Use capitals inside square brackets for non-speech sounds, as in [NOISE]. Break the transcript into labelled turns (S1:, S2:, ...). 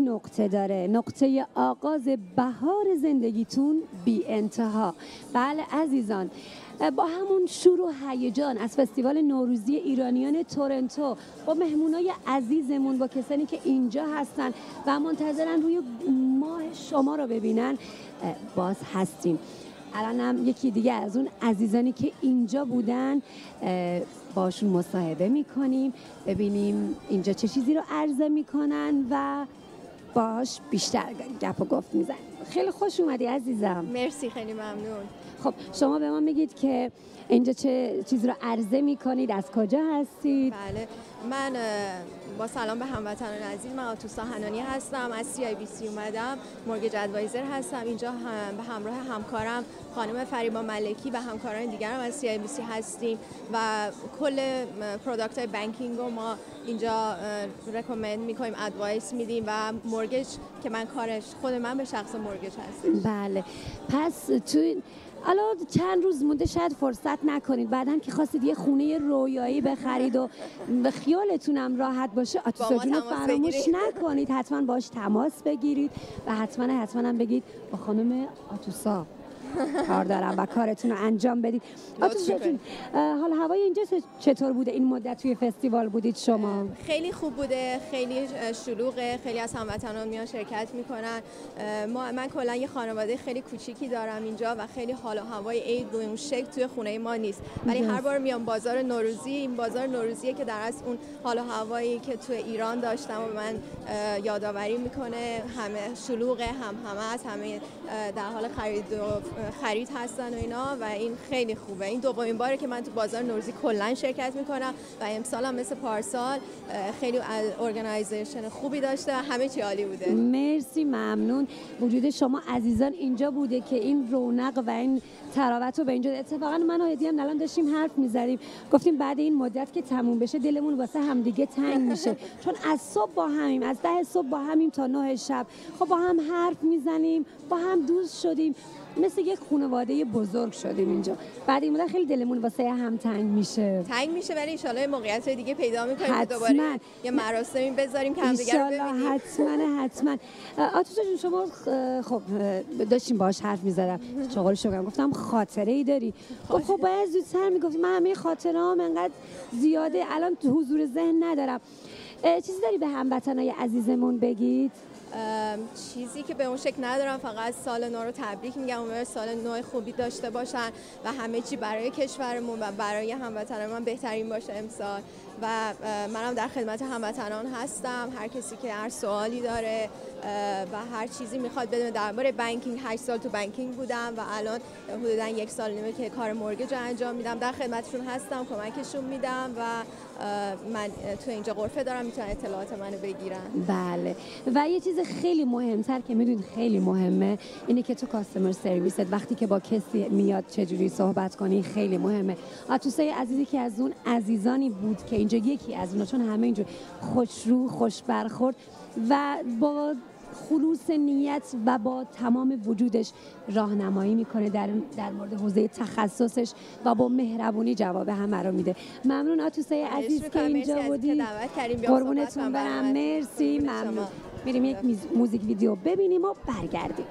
S1: نقطه داره. نقطه آغاز بهار زندگیتون بی انتها. بله عزیزان با همون شور و هیجان از فستیوال نوروزی ایرانیان تورنتو با مهمونای عزیزمون با کسانی که اینجا هستن و منتظرن روی ماه شما رو ببینن باز هستیم. الان هم یکی دیگه از اون عزیزانی که اینجا بودن باشون مصاحبه می‌کنیم ببینیم اینجا چه چیزی رو عرضه می‌کنن و باش بیشتر گپ و گفت می‌زنیم. خیلی خوش اومدی عزیزم.
S2: مرسی خیلی ممنون.
S1: خب شما به ما میگید که اینجا چه چیز رو عرضه می‌کنید از کجا هستید؟
S2: بله من با سلام به هموطنان عزیز من آتوسا هنانی هستم از CIBC اومدم mortgage advisor هستم اینجا هم به همراه همکارم خانم فریبا ملکی و همکاران دیگرم از CIBC هستیم و کل product های banking رو ما اینجا recommend می‌کنیم advice میدیم و mortgage که من کارش خود من به شخص mortgage هستم.
S1: بله. پس تو حالا چند روز مونده شاید فرصت نکنید. بعدا که خواستید یه خونه رویایی بخرید و به خیالتونم راحت باشه آتوسا رو فراموش نکنید. حتما باش تماس بگیرید و حتما حتما هم بگید با خانم آتوسا. کار دارم و کارتون رو انجام بدید. حالا هوای اینجا چطور بوده؟ این مدت توی فستیوال بودید شما؟
S2: خیلی خوب بوده خیلی شلوغه خیلی از هموطنان میان شرکت می‌کنن. ما من کلا یه خانواده خیلی کوچیکی دارم اینجا و خیلی حال و هوای عید به اون شکل توی خونه ما نیست. ولی هر بار میام بازار نوروزی این بازار نوروزیه که در اصل اون حال و هوایی که تو ایران داشتم و من یادآوری می‌کنه. همه شلوغه هم همه از همه در حال خرید و خرید هستن و اینا و این خیلی خوبه. این دومین باره که من تو بازار نوروزی کلا شرکت می‌کنم و امسال هم مثل پارسال خیلی organization خوبی داشته همه چی عالی بوده.
S1: مرسی ممنون. وجود شما عزیزان اینجا بوده که این رونق و این تراوت رو به اینجا اتفاقا من و هم الان داشتیم حرف می‌زدیم. گفتیم بعد این مدت که تموم بشه دلمون واسه همدیگه تنگ میشه. [LAUGHS] چون از صبح با همیم از ده صبح با همیم تا نه شب. خب با هم حرف می‌زنیم با هم دوست شدیم. مثل یک خانواده بزرگ شدیم اینجا. بعد این مدت خیلی دلمون واسه هم تنگ میشه.
S2: تنگ میشه ولی ان موقعیت دیگه پیدا می‌کنیم دوباره یه مراسمی بذاریم که همدیگه رو ببینیم.
S1: حتما حتما. آتوسا جون شما خب داشتیم باهاش حرف می‌زدم. چغال شو گفتم خاطره ای داری. خب خب باید زودتر می‌گفت من همه خاطرهام انقدر زیاده. الان تو حضور ذهن ندارم. چیزی داری به هموطنای عزیزمون بگید؟
S2: چیزی که به اون شکل ندارم فقط سال نو رو تبریک میگم. امیدوارم سال نو خوبی داشته باشن و همه چی برای کشورمون و برای هموطنان بهترین باشه امسال. و منم در خدمت هموطنان هستم. هر کسی که هر سوالی داره و هر چیزی می‌خواد بدونه. درباره بانکینگ 8 سال تو بانکینگ بودم و الان حدودا یک سال نیمه که کار مورگج انجام میدم. در خدمتشون هستم کمکشون میدم و من تو اینجا غرفه دارم می‌تونن اطلاعات منو بگیرن.
S1: بله. و یه چیز خیلی مهمتر که می‌دونید خیلی مهمه اینه که تو کاستمر سرویست وقتی که با کسی میاد چجوری صحبت کنی خیلی مهمه. آتوسای عزیزی که از اون عزیزانی بود که اینجا یکی از اونا چون همه اینجور خوشرو خوش برخورد و با خلوص نیت و با تمام وجودش راهنمایی می‌کنه در در مورد حوزه تخصصش و با مهربونی جواب همه رو میده. ممنون. آتوسای عزیز که اینجا بودی. قربونتون برم. مرسی. ممنون. میریم یک موزیک ویدیو ببینیم و برگردیم.